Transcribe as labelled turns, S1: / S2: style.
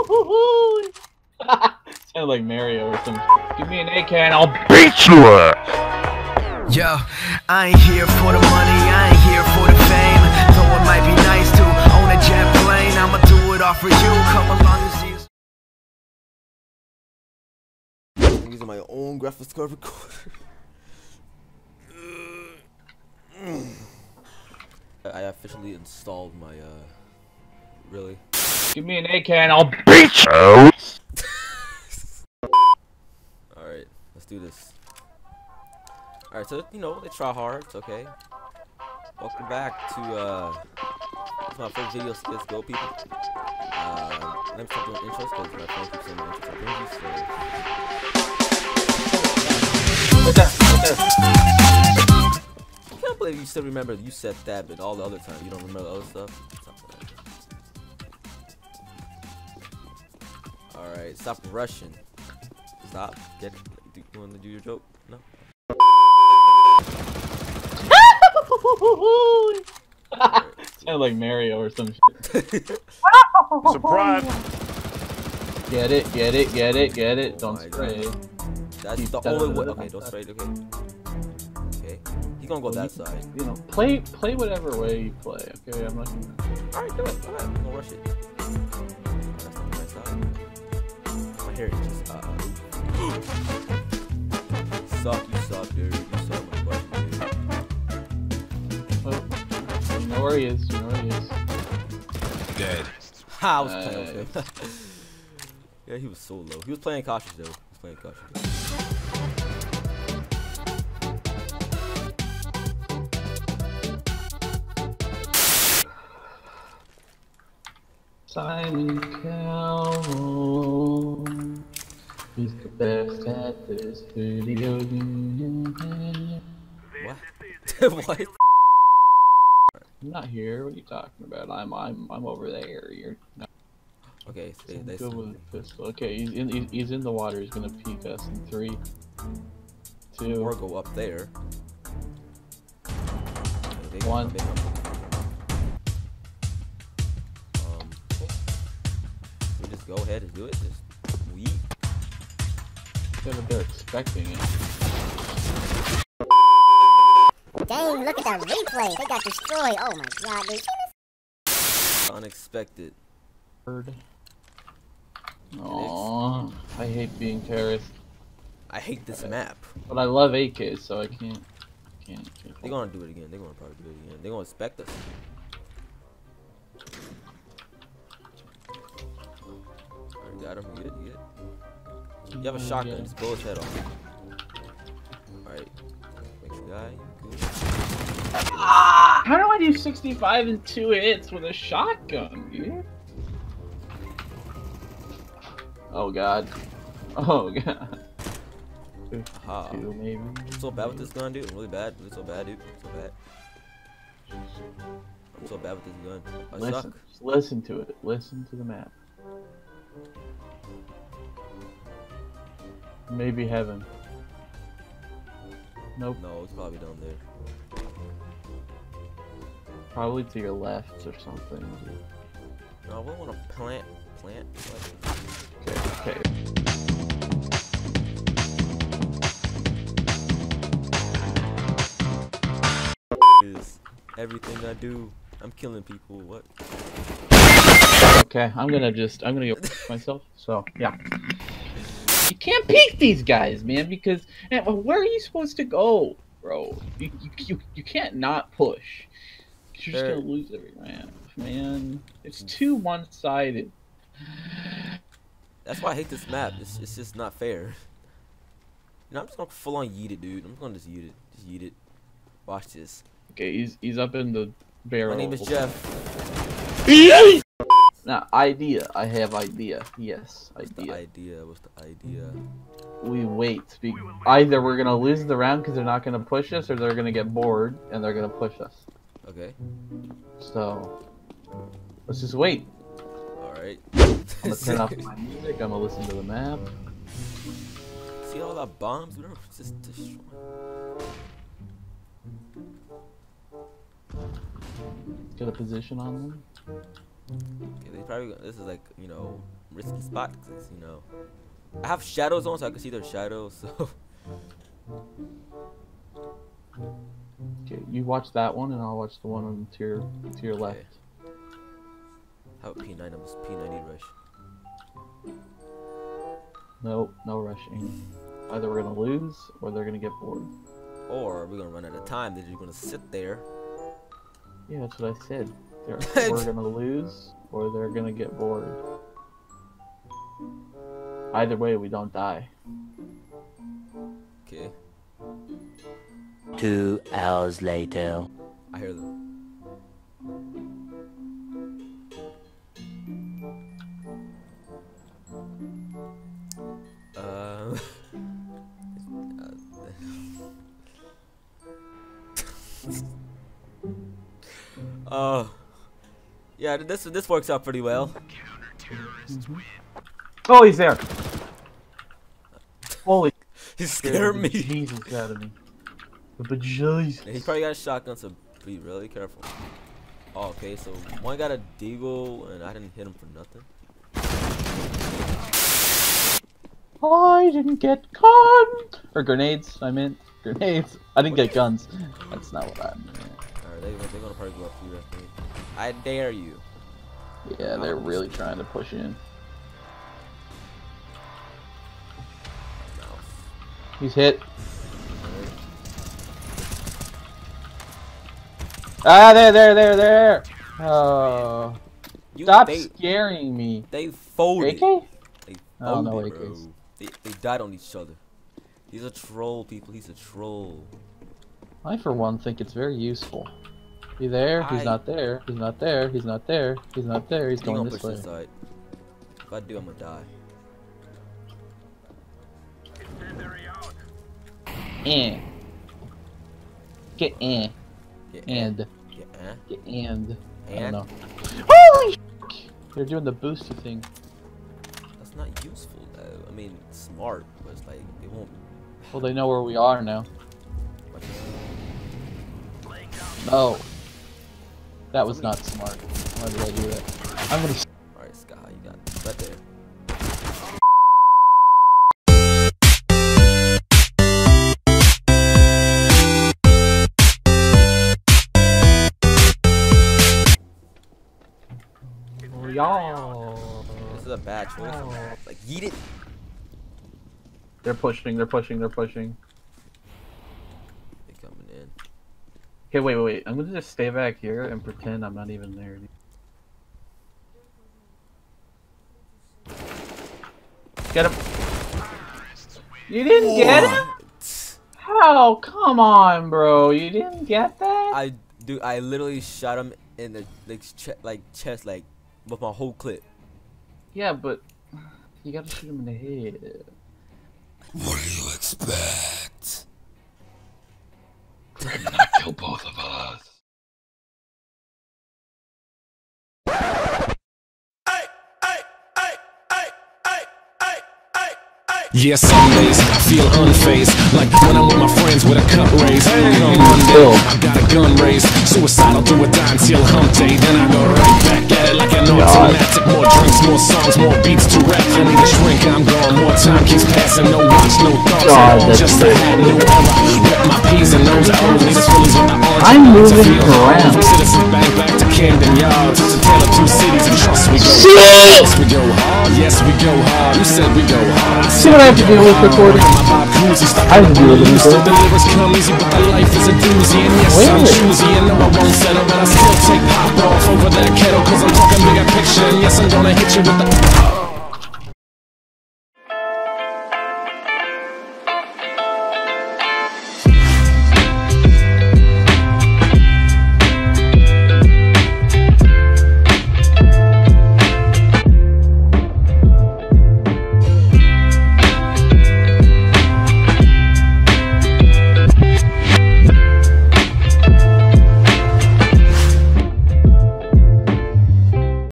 S1: Sound like Mario or some. Give me an AK and I'll beat you up.
S2: Yo, I ain't here for the money, I ain't here for the fame. Though it might be nice to own a jet plane, I'ma do it all for you. Come along and see.
S3: I'm using my own graphics card recorder. I officially installed my uh really
S1: Give me an AK and I'll beat you.
S3: Alright, let's do this. Alright, so you know, they try hard, it's okay. Welcome back to uh it's my first video, so go people. Uh let me start doing intros because my phone keeps saying my intros are cringy, so I can't believe you still remember you said that but all the other time you don't remember the other stuff. Alright, stop rushing. Stop. Get do you wanna do your joke? No?
S1: Sound like Mario or some shit.
S4: Surprise!
S1: Get it, get it, get it, get it.
S3: Oh
S1: Don't
S3: my
S1: spray.
S3: God. That's
S1: Keep
S3: the only way. Okay, don't spray. Okay. Okay. He's gonna go
S1: Well,
S3: that
S1: you-
S3: side.
S1: You know, play play whatever way you play. Okay, I'm not gonna.
S3: Alright, do it. Alright, I'm gonna rush it. Side. My hair is just uh. suck, you suck, dude. You suck, my butt, dude.
S1: Oh, you know where he is. You know where he is.
S4: Dead.
S3: Ha! I was playing with him. yeah, he was so low. He was playing cautious though. He was playing cautious.
S1: Simon Cowell.
S3: What? what?
S1: I'm not here. What are you talking about? I'm I'm I'm over there. You're not
S3: Okay, they, they
S1: good with pistol. Okay, he's in he's, he's in the water. He's gonna peek us in three, two.
S3: or go up there. Okay,
S1: One.
S3: Um, we just go ahead and do it. Just.
S1: Yeah, but they're expecting it.
S5: Dang, look at that replay. They got destroyed. Oh my god, dude.
S3: Unexpected.
S1: Bird. Aww, I hate being terrorist,
S3: I hate this map.
S1: but I love AKs, so I can't can't. can't
S3: They're gonna do it again. They're gonna probably do it again. They're gonna expect us. Alright, got him. Good? You good? You have a shotgun. Just blow his head off. Alright. Next guy. Good.
S1: How do I do 65 and two hits with a shotgun, dude? Oh god. Oh god.
S3: Aha.
S1: Two maybe.
S3: I'm so bad with this gun, dude. I'm really bad. Really so bad, dude. I'm So bad. I'm so bad with this gun. I
S1: Listen,
S3: suck.
S1: listen to it. Listen to the map. Maybe heaven. Nope.
S3: No, it's probably down there.
S1: Probably to your left or something.
S3: No, I wouldn't want to plant. Plant. What?
S1: Okay. Okay.
S3: Is everything I do. I'm killing people. What?
S1: Okay. I'm gonna just. I'm gonna go myself. So yeah. You can't peek these guys, man, because man, where are you supposed to go, bro? You you you, you can't not push. You're just gonna lose every round, man. It's mm. too one-sided.
S3: That's why I hate this map. It's, it's just not fair. You know, I'm just gonna full on yeet it, dude. I'm just gonna just yeet it. Just yeet it. Watch this.
S1: Okay, he's he's up in the barrel.
S3: My name is Jeff.
S1: Now, idea. I have idea. Yes,
S3: What's the
S1: idea.
S3: idea? What's the idea?
S1: We wait. Be- Either we're gonna lose the round because they're not gonna push us, or they're gonna get bored and they're gonna push us.
S3: Okay.
S1: So let's just wait.
S3: Alright.
S1: I'm gonna turn off my music. I'm gonna listen to the map.
S3: See all that bombs? We don't just destroy.
S1: Get a position on them.
S3: Okay, they probably. This is like you know risky spot because you know I have shadows on, so I can see their shadows. So
S1: Okay, you watch that one, and I'll watch the one on to your to your left.
S3: how about P9? I'm P90 rush.
S1: No, no rushing. Either we're gonna lose, or they're gonna get bored.
S3: Or we're gonna run out of time. They're just gonna sit there.
S1: Yeah, that's what I said. They're, we're gonna lose, or they're gonna get bored. Either way, we don't die.
S3: Okay,
S6: Two hours later.
S3: I hear them. Uh, uh, yeah, this this works out pretty well. Mm-hmm.
S1: Oh, he's there! Holy
S3: He scared me.
S1: Jesus out of me. The bejesus.
S3: Yeah, he probably got a shotgun, so be really careful. Oh, okay, so one got a deagle, and I didn't hit him for nothing.
S1: I didn't get guns! Or grenades, I meant. Grenades. I didn't get guns. That's not what I meant.
S3: Alright, they, they're gonna probably go up here, I think. I dare you.
S1: Yeah, they're really trying to push in. He's hit. Ah, there, there, there, there! Oh.
S3: You,
S1: Stop
S3: they,
S1: scaring me.
S3: they folded.
S1: AK?
S3: They
S1: Oh, no AKs.
S3: bro. They, they died on each other. He's a troll, people. He's a troll.
S1: I, for one, think it's very useful. He there? He's
S3: I-
S1: not there. He's not there. He's not there. He's not there. He's going this way.
S3: this side. If I do, I'm gonna die.
S1: Eh. Get in.
S3: Yeah,
S1: And.
S3: Yeah, eh?
S1: Get and. I don't
S3: And?
S1: know. Holy They're doing the boosty thing.
S3: That's not useful, though. I mean, smart, but it's like, it won't.
S1: Well, they know where we are now.
S3: Watch this.
S1: No. That was not smart. Why did I do that? I'm gonna.
S3: Alright, Sky, you got it. right there.
S1: Oh, y'all.
S3: This is a bad choice. Like, yeet it.
S1: They're pushing. They're pushing. They're pushing.
S3: They coming in.
S1: Okay, wait, wait, wait. I'm gonna just stay back here and pretend I'm not even there. Get him. You didn't get him? How? Come on, bro. You didn't get that?
S3: I do. I literally shot him in the like, che like chest, like with my whole clip.
S1: Yeah, but you gotta shoot him in the head.
S4: What do you expect?
S7: Yeah, some days I feel unfazed Like when I'm with my friends with a cup raised. Come Monday, I got a gun raised. Suicidal do a die until hump day. Then I go right back at it like an automatic. More drinks, more songs, more beats to rap. I need a shrink, I'm gone. More time keeps passing. No watch, no thoughts at all. Just a hat, new Rep my P's and O's. I these feelings with the orange
S1: I'm moving
S7: feel
S1: around.
S7: From Citizens Bank back to Camden Yards It's a tale of two cities and trust we go Yes, we go hard, yes we go hard. You said we go hard.
S1: See what I have to deal with recording? I have to deal with it
S7: Still
S1: recording.
S7: delivers come easy, but the life is a doozy. And yes, I'm
S1: Wait.
S7: choosy. And no, I won't settle But I still take pop off over that kettle Cause I'm talking bigger picture. And yes, I'm gonna hit you with the